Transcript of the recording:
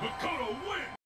Dakota wins!